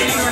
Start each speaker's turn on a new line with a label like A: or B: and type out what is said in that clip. A: Three.